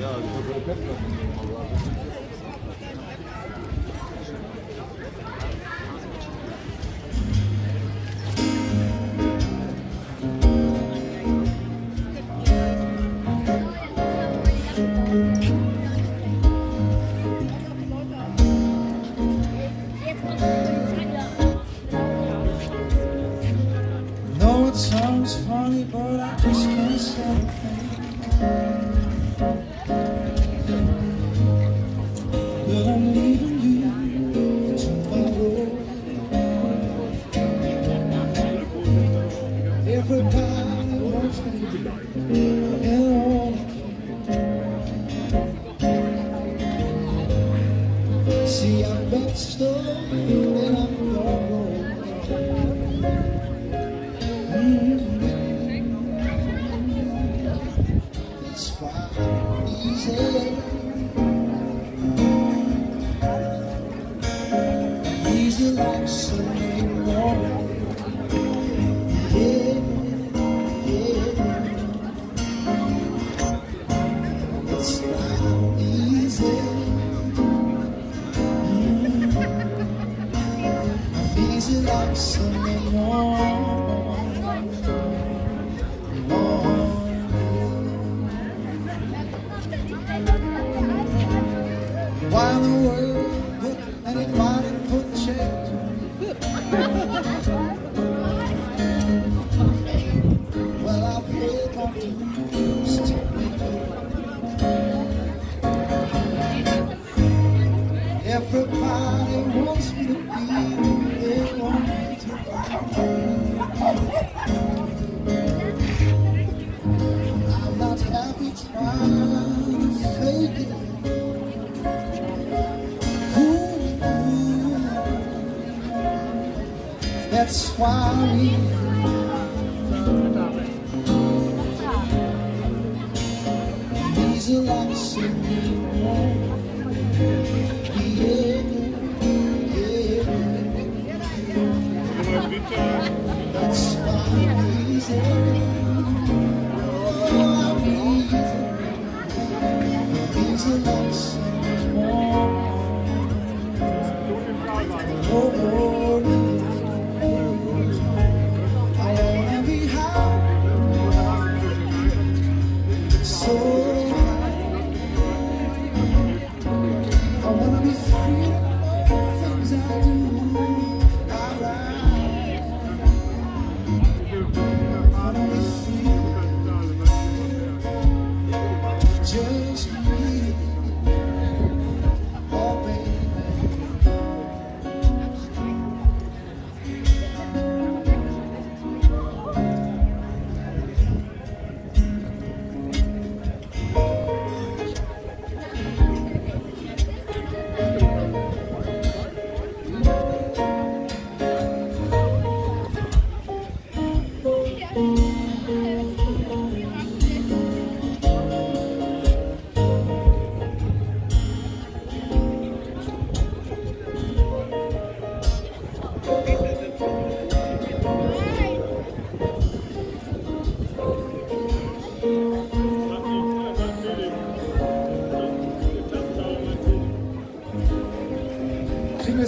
Ya, sounds funny, but I just can't stop that I'm leaving you tomorrow. Everybody wants See, I've got stuff and I'm It's Easy like Sunday morning. Why in the world would anybody put change? Well, I my dues to it. Everybody wants me to be, it. That's why we These are like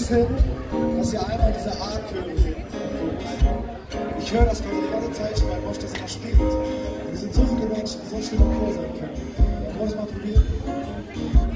es hin, dass ihr einmal dieser A-König singt. Ich höre das gerade die ganze Zeit schon, weil Bosch das immer spielt. Und es sind so viele Menschen, die so schön im Chor sein können. Wollen wir das mal probieren?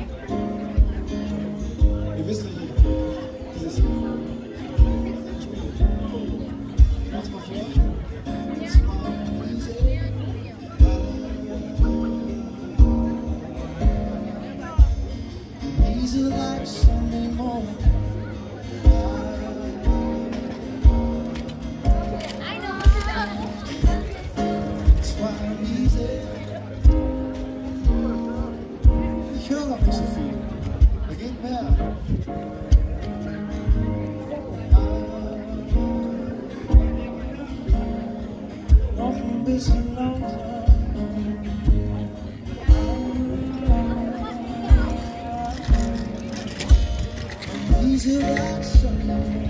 Easy like Sunday.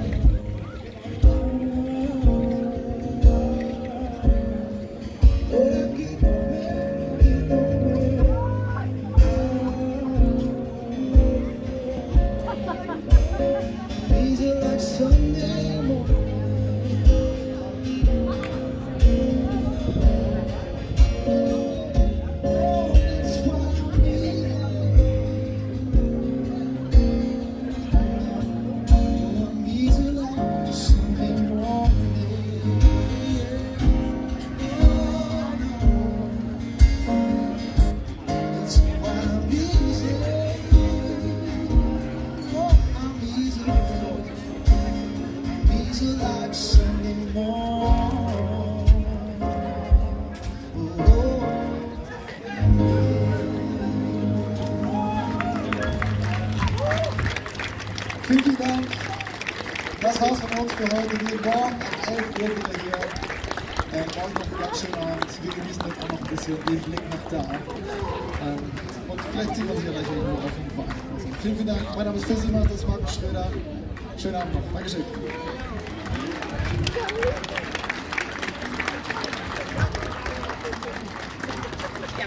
Für heute. Wir morgen um 11 Uhr wieder hier. Äh, morgen noch ein ganz schöner Abend. Wir genießen jetzt auch noch ein bisschen den Blick nach da. Ähm, und vielleicht sieht man sich ja gleich irgendwo auf dem Verein. Also, vielen, vielen Dank. Mein Name ist Fissima, das ist Markus Schröder. Schönen Abend noch. Dankeschön. Ja.